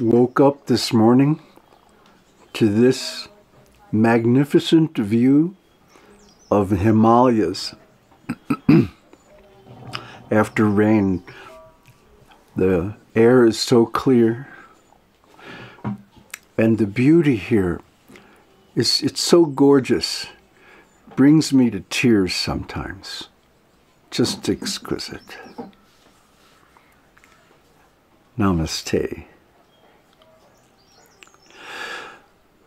woke up this morning to this magnificent view of Himalayas. After rain. The air is so clear. And the beauty here is it's so gorgeous. Brings me to tears sometimes. Just exquisite. Namaste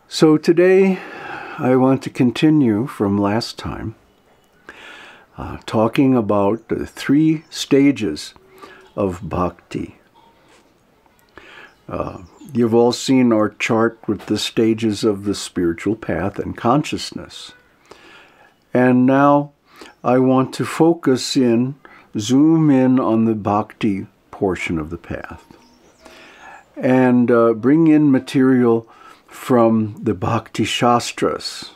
so today i want to continue from last time uh, talking about the three stages of bhakti uh, you've all seen our chart with the stages of the spiritual path and consciousness. And now I want to focus in, zoom in on the bhakti portion of the path, and uh, bring in material from the bhakti shastras,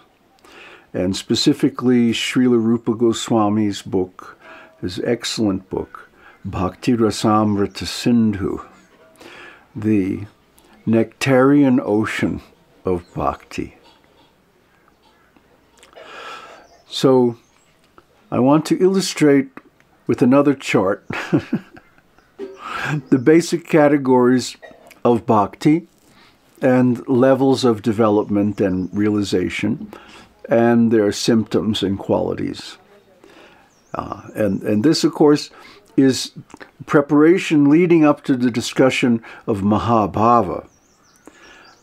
and specifically Srila Rupa Goswami's book, his excellent book, Bhakti Rasamrita Sindhu the nectarian ocean of bhakti. So I want to illustrate with another chart the basic categories of bhakti and levels of development and realization and their symptoms and qualities. Uh, and, and this, of course, is preparation leading up to the discussion of Mahabhava.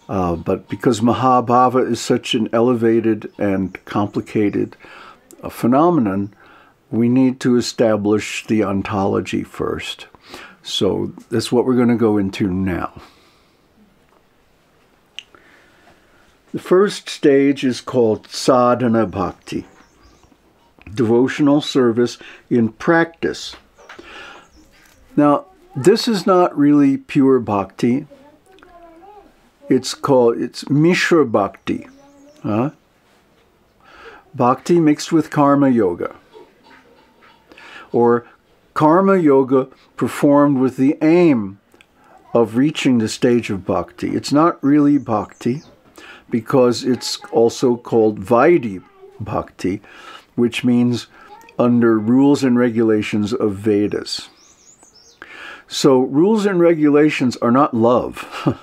Uh, but because Mahabhava is such an elevated and complicated uh, phenomenon, we need to establish the ontology first. So that's what we're going to go into now. The first stage is called sadhana bhakti, devotional service in practice. Now, this is not really pure bhakti. It's called, it's Mishra bhakti. Huh? Bhakti mixed with karma yoga. Or karma yoga performed with the aim of reaching the stage of bhakti. It's not really bhakti because it's also called Vaidhi bhakti, which means under rules and regulations of Vedas. So rules and regulations are not love.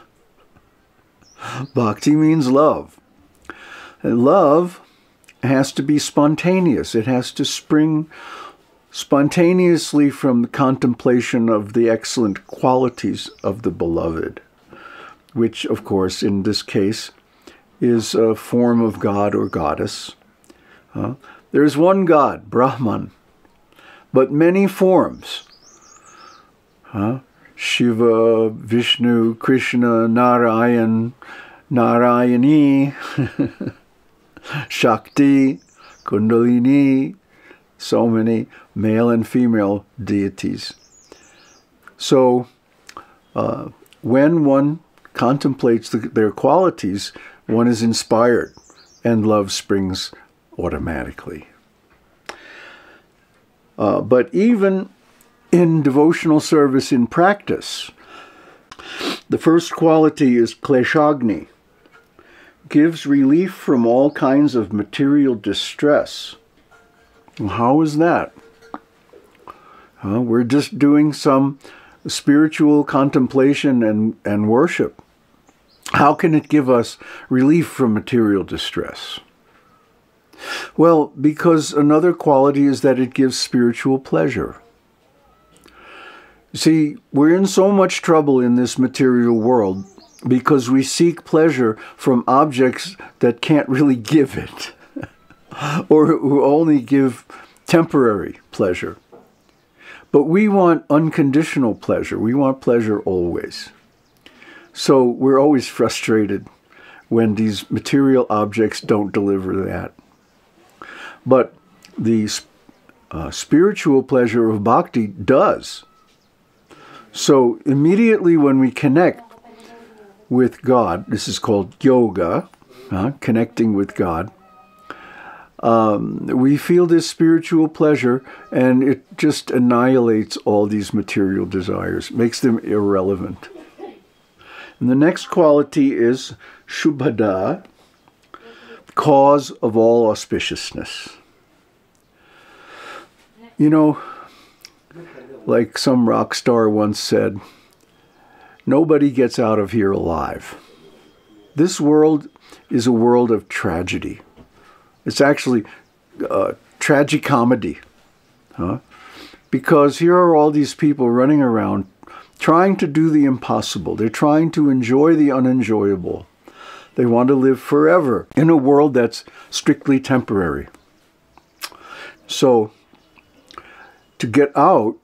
Bhakti means love. Love has to be spontaneous. It has to spring spontaneously from the contemplation of the excellent qualities of the beloved, which, of course, in this case, is a form of God or goddess. Uh, there is one God, Brahman, but many forms. Huh? Shiva, Vishnu, Krishna, Narayan, Narayani, Shakti, Kundalini, so many male and female deities. So, uh, when one contemplates the, their qualities, one is inspired and love springs automatically. Uh, but even in devotional service in practice. The first quality is kleshaghni, gives relief from all kinds of material distress. How is that? Uh, we're just doing some spiritual contemplation and, and worship. How can it give us relief from material distress? Well, because another quality is that it gives spiritual pleasure. See, we're in so much trouble in this material world because we seek pleasure from objects that can't really give it or who only give temporary pleasure. But we want unconditional pleasure. We want pleasure always. So we're always frustrated when these material objects don't deliver that. But the uh, spiritual pleasure of bhakti does. So immediately when we connect with God, this is called yoga, uh, connecting with God, um, we feel this spiritual pleasure and it just annihilates all these material desires, makes them irrelevant. And the next quality is Shubhada, cause of all auspiciousness. You know, like some rock star once said, nobody gets out of here alive. This world is a world of tragedy. It's actually uh, tragicomedy, huh? Because here are all these people running around trying to do the impossible. They're trying to enjoy the unenjoyable. They want to live forever in a world that's strictly temporary. So, to get out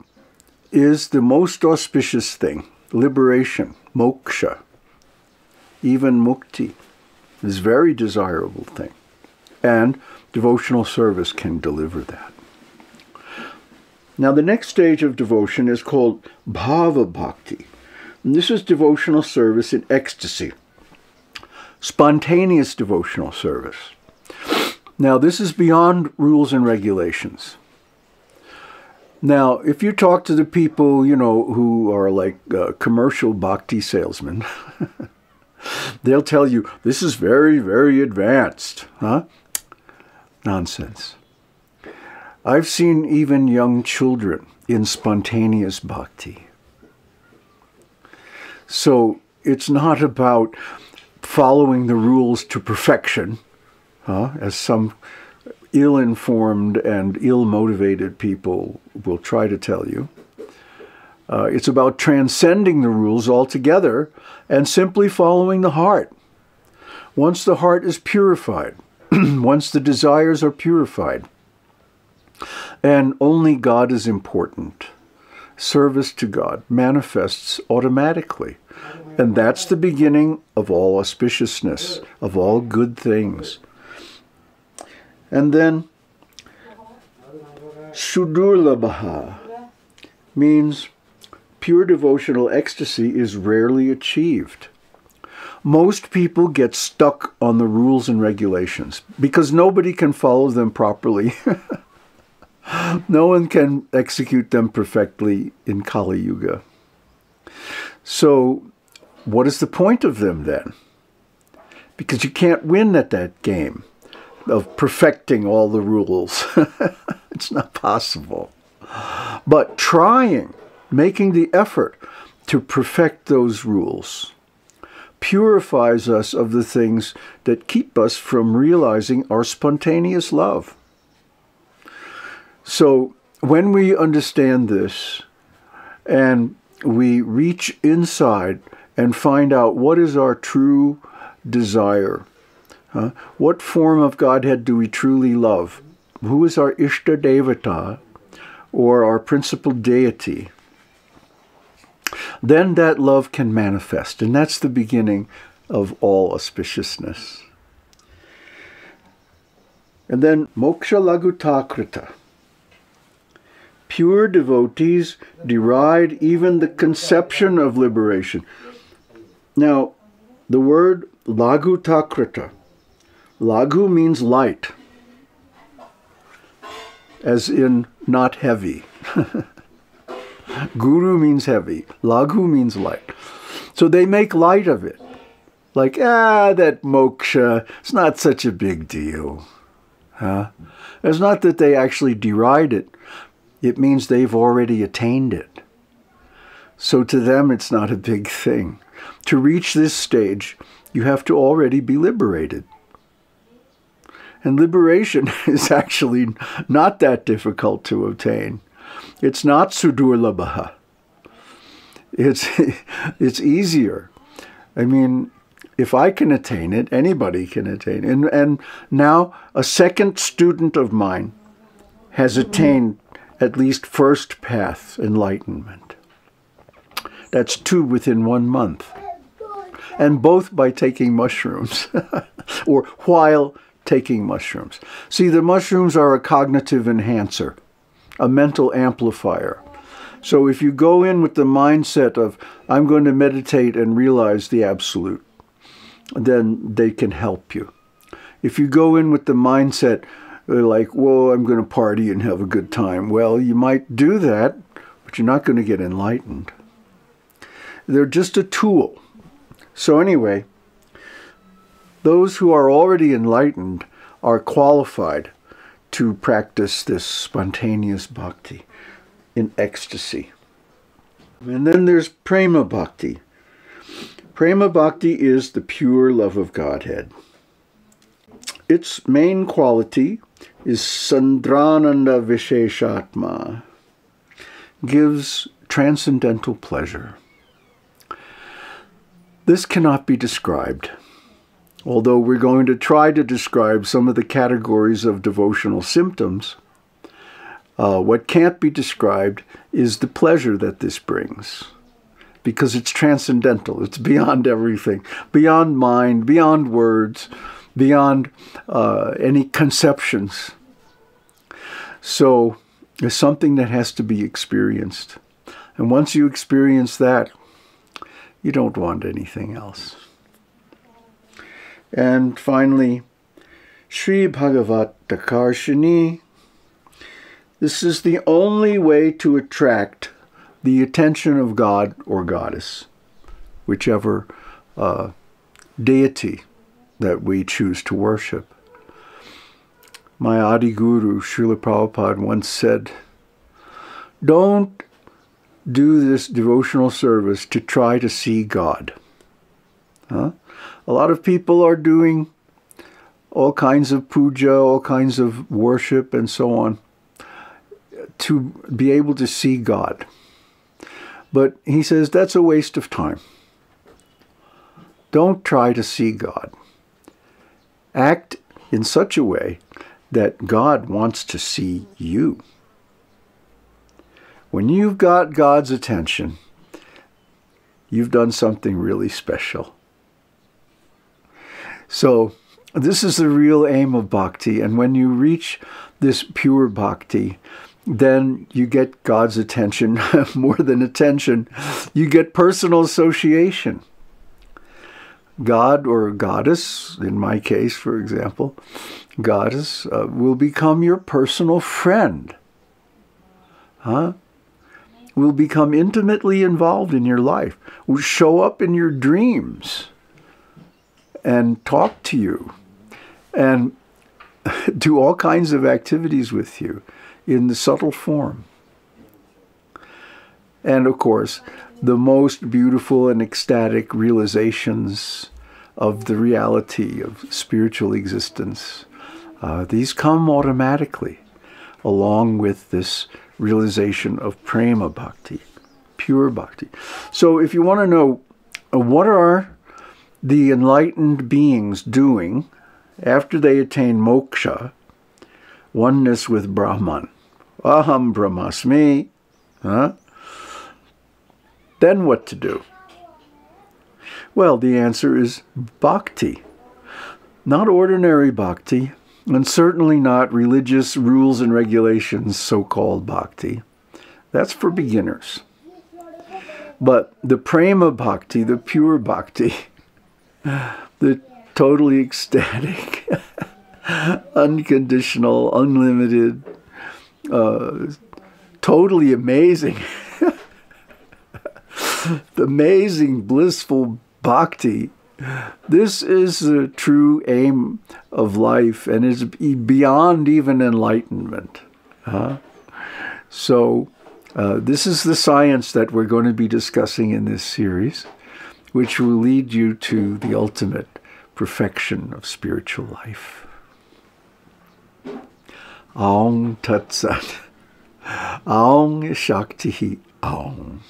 is the most auspicious thing liberation, moksha, even mukti is a very desirable thing. And devotional service can deliver that. Now, the next stage of devotion is called bhava bhakti. And this is devotional service in ecstasy, spontaneous devotional service. Now, this is beyond rules and regulations. Now, if you talk to the people, you know, who are like uh, commercial bhakti salesmen, they'll tell you this is very, very advanced. Huh? Nonsense. I've seen even young children in spontaneous bhakti. So it's not about following the rules to perfection, huh, as some ill informed and ill motivated people will try to tell you. Uh, it's about transcending the rules altogether and simply following the heart. Once the heart is purified, once the desires are purified, and only God is important, service to God manifests automatically. And that's the beginning of all auspiciousness, of all good things. And then Sudurlabha means pure devotional ecstasy is rarely achieved. Most people get stuck on the rules and regulations because nobody can follow them properly. no one can execute them perfectly in Kali Yuga. So, what is the point of them then? Because you can't win at that game of perfecting all the rules. it's not possible. But trying, making the effort to perfect those rules, purifies us of the things that keep us from realizing our spontaneous love. So when we understand this and we reach inside and find out what is our true desire? What form of Godhead do we truly love? Who is our Ishta Devata or our principal deity? Then that love can manifest, and that's the beginning of all auspiciousness. And then Moksha Laghutakrita. Pure devotees deride even the conception of liberation. Now, the word Laghutakrita Lagu means light, as in not heavy. Guru means heavy. Lagu means light. So they make light of it. Like, ah, that moksha, it's not such a big deal. Huh? It's not that they actually deride it. It means they've already attained it. So to them, it's not a big thing. To reach this stage, you have to already be liberated. And liberation is actually not that difficult to obtain. It's not sudurlabha. It's, it's easier. I mean, if I can attain it, anybody can attain it. And, and now a second student of mine has mm-hmm. attained at least first path enlightenment. That's two within one month. And both by taking mushrooms or while taking mushrooms. See, the mushrooms are a cognitive enhancer, a mental amplifier. So if you go in with the mindset of, I'm going to meditate and realize the absolute, then they can help you. If you go in with the mindset, uh, like, whoa, I'm going to party and have a good time, well, you might do that, but you're not going to get enlightened. They're just a tool So, anyway, those who are already enlightened are qualified to practice this spontaneous bhakti in ecstasy. And then there's prema bhakti. Prema bhakti is the pure love of Godhead. Its main quality is Sandrananda Visheshatma, gives transcendental pleasure. This cannot be described, although we're going to try to describe some of the categories of devotional symptoms. Uh, what can't be described is the pleasure that this brings because it's transcendental. It's beyond everything, beyond mind, beyond words, beyond uh, any conceptions. So it's something that has to be experienced. And once you experience that, you don't want anything else. And finally, Sri Bhagavat Dakarshini. This is the only way to attract the attention of God or goddess, whichever uh, deity that we choose to worship. My Adi Guru, Srila Prabhupada, once said, Don't do this devotional service to try to see God. Huh? A lot of people are doing all kinds of puja, all kinds of worship, and so on to be able to see God. But he says that's a waste of time. Don't try to see God. Act in such a way that God wants to see you. When you've got God's attention, you've done something really special. So, this is the real aim of bhakti. And when you reach this pure bhakti, then you get God's attention more than attention. You get personal association. God or goddess, in my case, for example, goddess uh, will become your personal friend. Huh? will become intimately involved in your life, will show up in your dreams and talk to you and do all kinds of activities with you in the subtle form. And of course, the most beautiful and ecstatic realizations of the reality of spiritual existence. Uh, these come automatically along with this realization of prema bhakti, pure bhakti. So if you want to know uh, what are the enlightened beings doing after they attain moksha, oneness with Brahman, aham brahmasmi, huh? Then what to do? Well, the answer is bhakti. Not ordinary bhakti, and certainly not religious rules and regulations, so called bhakti. That's for beginners. But the prema bhakti, the pure bhakti, the totally ecstatic, unconditional, unlimited, uh, totally amazing, the amazing, blissful bhakti this is the true aim of life and is beyond even enlightenment. Huh? So, uh, this is the science that we're going to be discussing in this series, which will lead you to the ultimate perfection of spiritual life. Om Tat Sat. Om Shakti Om.